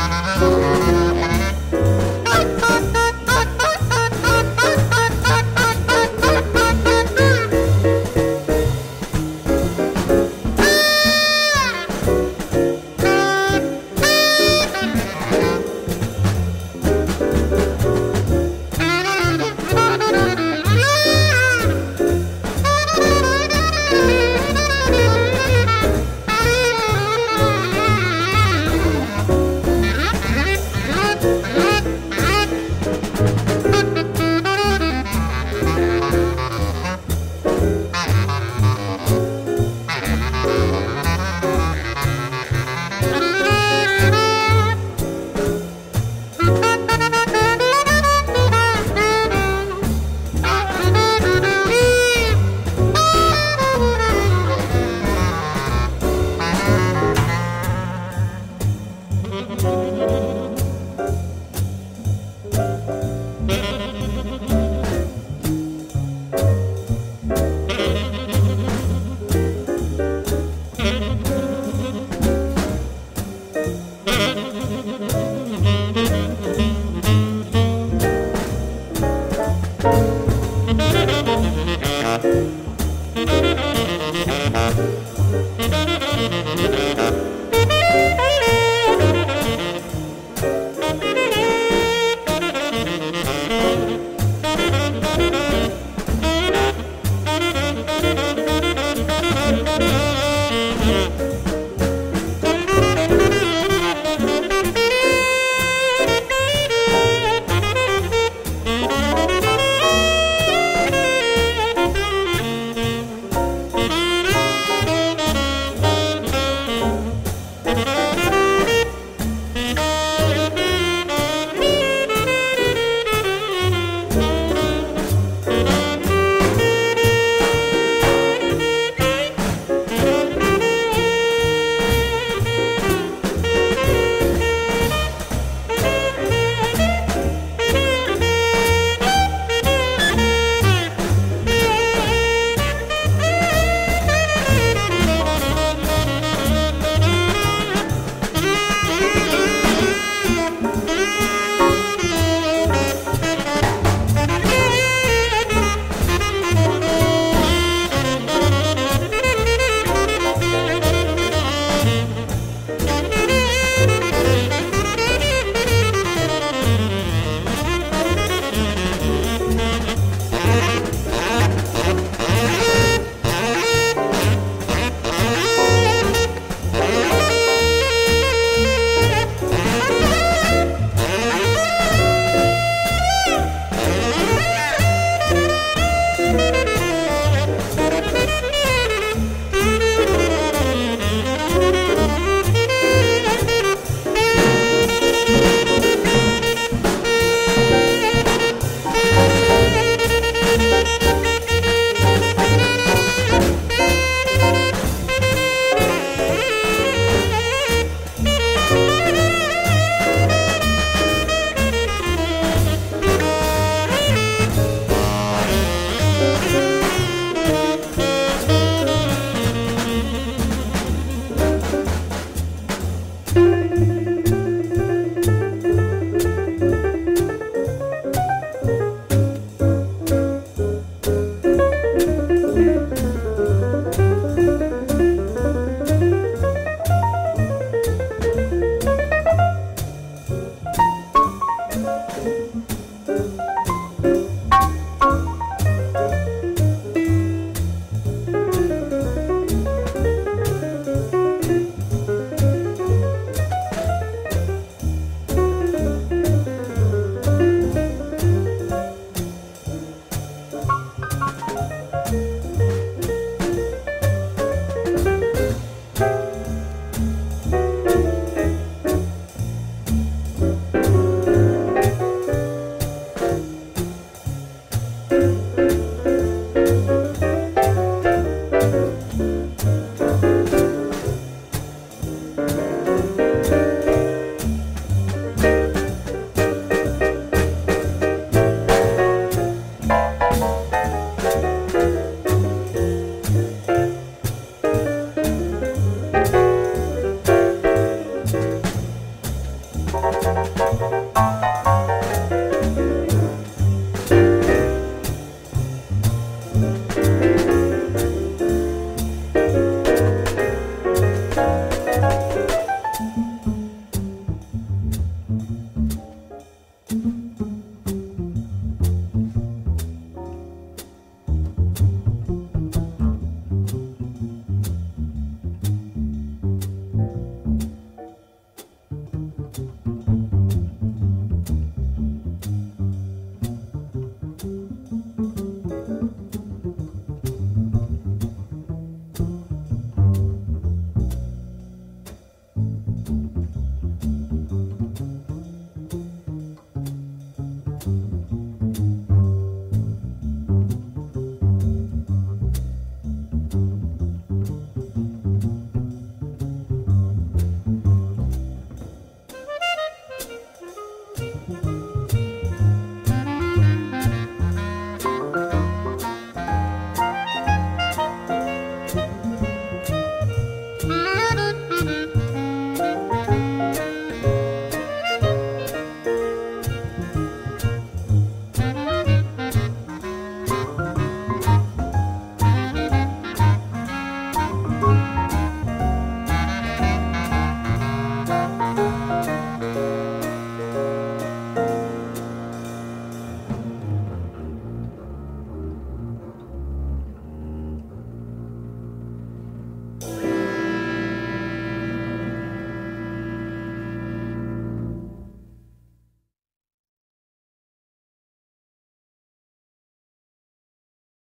Thank